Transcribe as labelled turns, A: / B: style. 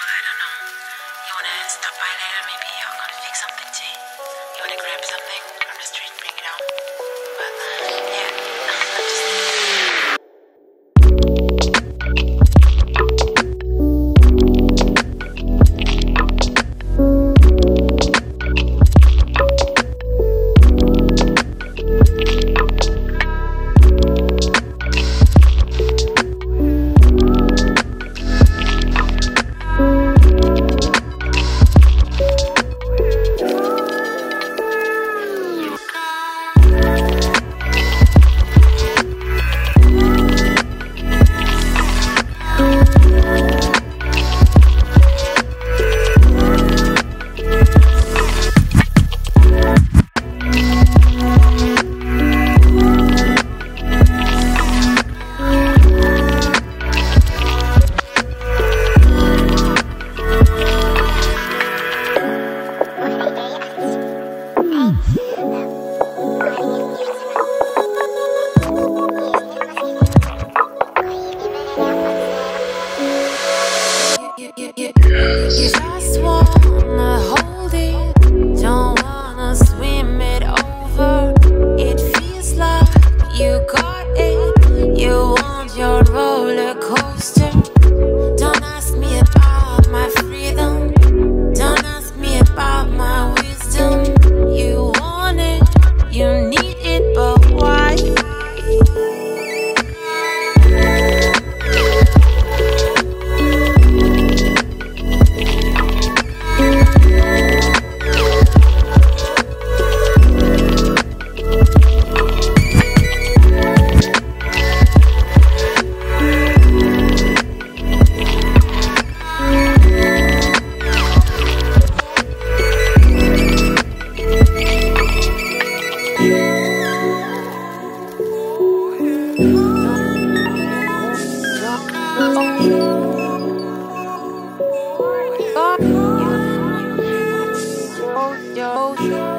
A: I don't know. You wanna stop by later maybe? Oh, yo, yo.